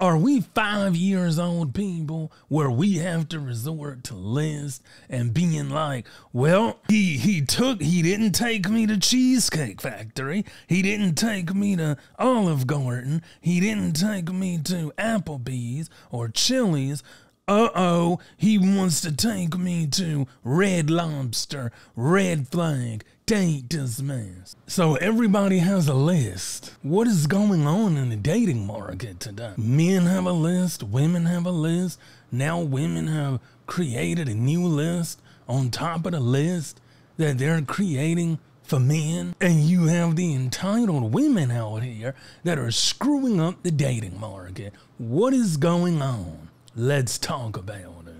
Are we five years old people where we have to resort to lists and being like, well, he, he took, he didn't take me to Cheesecake Factory. He didn't take me to Olive Garden. He didn't take me to Applebee's or Chili's. Uh oh, he wants to take me to Red Lobster, Red Flag, date dismissed. So everybody has a list. What is going on in the dating market today? Men have a list, women have a list. Now women have created a new list on top of the list that they're creating for men. And you have the entitled women out here that are screwing up the dating market. What is going on? Let's talk about it.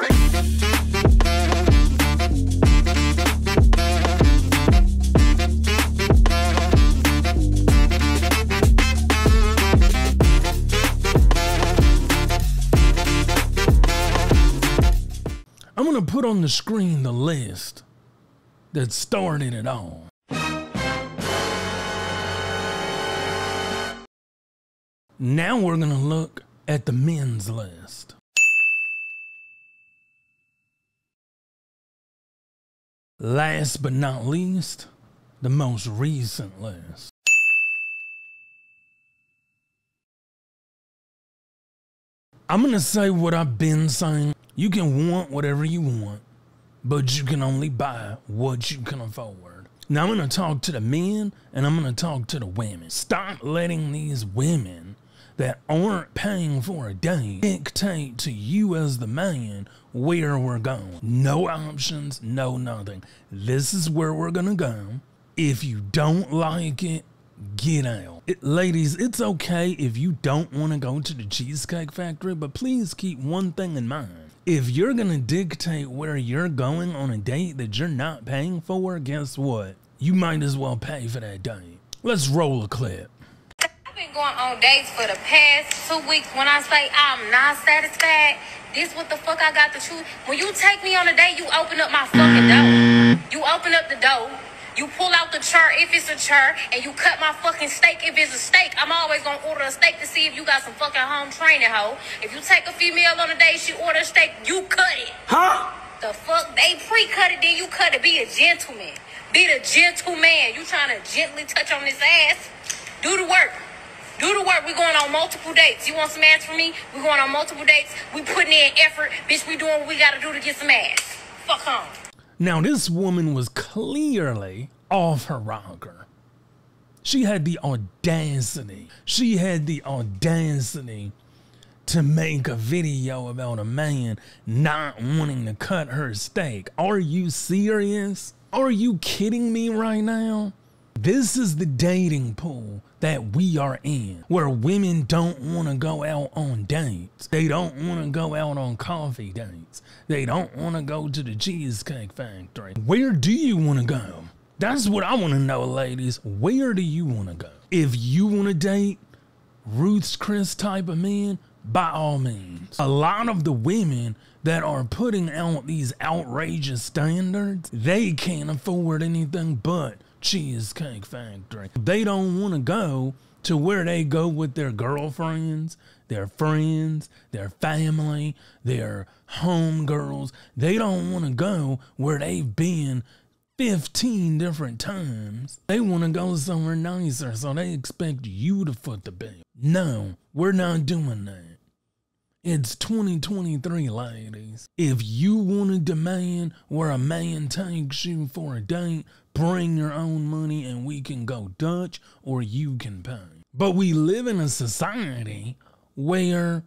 Put on the screen the list that started it all. Now we're going to look at the men's list. Last but not least, the most recent list. I'm going to say what I've been saying you can want whatever you want, but you can only buy what you can afford. Now I'm going to talk to the men and I'm going to talk to the women. Stop letting these women that aren't paying for a date dictate to you as the man where we're going. No options, no nothing. This is where we're going to go. If you don't like it, get out. It, ladies, it's okay if you don't want to go to the Cheesecake Factory, but please keep one thing in mind if you're gonna dictate where you're going on a date that you're not paying for, guess what? You might as well pay for that date. Let's roll a clip. I've been going on dates for the past two weeks. When I say I'm not satisfied, this what the fuck I got to choose. When you take me on a date, you open up my fucking door. You open up the door. You pull out the chart if it's a chart, and you cut my fucking steak if it's a steak. I'm always gonna order a steak to see if you got some fucking home training, hoe. If you take a female on a date, she order a steak, you cut it. Huh? The fuck? They pre-cut it, then you cut it. Be a gentleman. Be the gentleman. You trying to gently touch on his ass? Do the work. Do the work. We going on multiple dates. You want some ass from me? We going on multiple dates. We putting in effort. Bitch, we doing what we gotta do to get some ass. Fuck on. Now, this woman was clearly off her rocker. She had the audacity. She had the audacity to make a video about a man not wanting to cut her steak. Are you serious? Are you kidding me right now? This is the dating pool that we are in, where women don't want to go out on dates. They don't want to go out on coffee dates. They don't want to go to the Cheesecake Factory. Where do you want to go? That's what I want to know, ladies. Where do you want to go? If you want to date Ruth's Chris type of men, by all means. A lot of the women that are putting out these outrageous standards, they can't afford anything but Cheesecake Factory. They don't want to go to where they go with their girlfriends, their friends, their family, their homegirls. They don't want to go where they've been 15 different times. They want to go somewhere nicer, so they expect you to foot the bill. No, we're not doing that. It's 2023, ladies. If you want to demand where a man takes you for a date, bring your own money and we can go Dutch or you can pay. But we live in a society where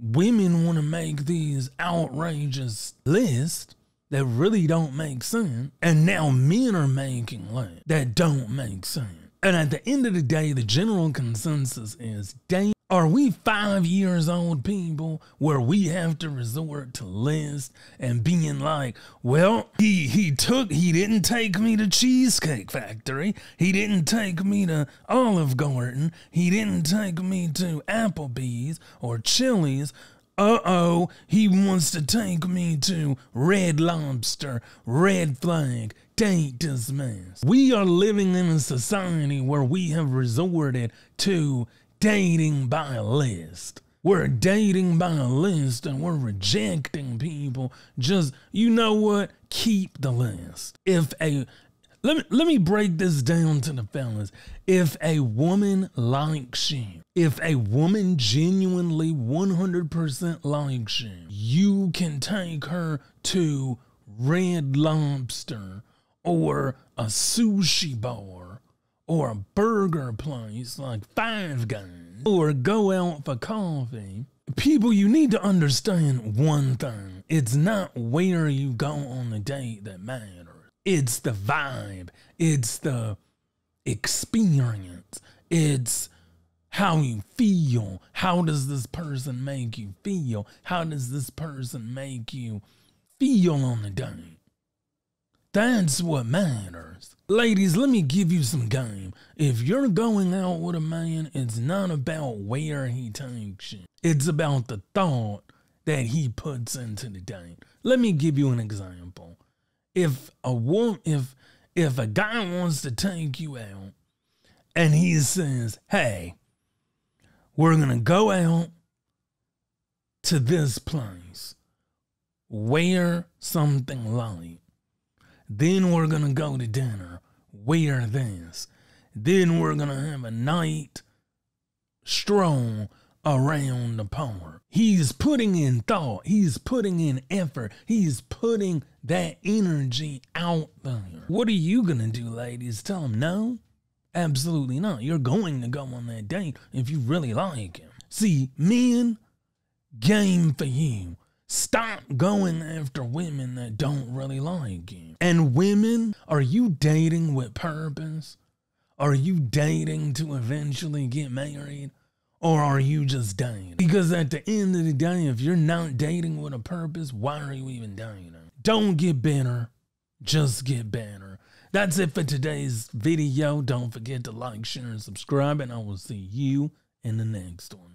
women want to make these outrageous lists that really don't make sense, and now men are making lists that don't make sense. And at the end of the day, the general consensus is, damn, are we five years old people where we have to resort to lists and being like, well, he, he took, he didn't take me to Cheesecake Factory. He didn't take me to Olive Garden. He didn't take me to Applebee's or Chili's. Uh oh, he wants to take me to Red Lobster, Red Flag, date dismissed. We are living in a society where we have resorted to dating by a list. We're dating by a list and we're rejecting people. Just, you know what? Keep the list. If a, let me, let me break this down to the fellas. If a woman likes you, if a woman genuinely 100% likes you, you can take her to Red Lobster or a sushi bar or a burger place like Five Guys or go out for coffee. People, you need to understand one thing. It's not where you go on the date that matters. It's the vibe. It's the experience. It's how you feel. How does this person make you feel? How does this person make you feel on the date? That's what matters. Ladies, let me give you some game. If you're going out with a man, it's not about where he takes you. It's about the thought that he puts into the date. Let me give you an example. If a woman, if if a guy wants to take you out and he says, "Hey, we're going to go out to this place. Wear something light." Then we're going to go to dinner. Wear this. Then we're going to have a night strong around the park. He's putting in thought. He's putting in effort. He's putting that energy out there. What are you going to do, ladies? Tell him no? Absolutely not. You're going to go on that date if you really like him. See, men, game for you. Stop going after women that don't really like you. And women, are you dating with purpose? Are you dating to eventually get married? Or are you just dating? Because at the end of the day, if you're not dating with a purpose, why are you even dating? Don't get better, just get better. That's it for today's video. Don't forget to like, share, and subscribe, and I will see you in the next one.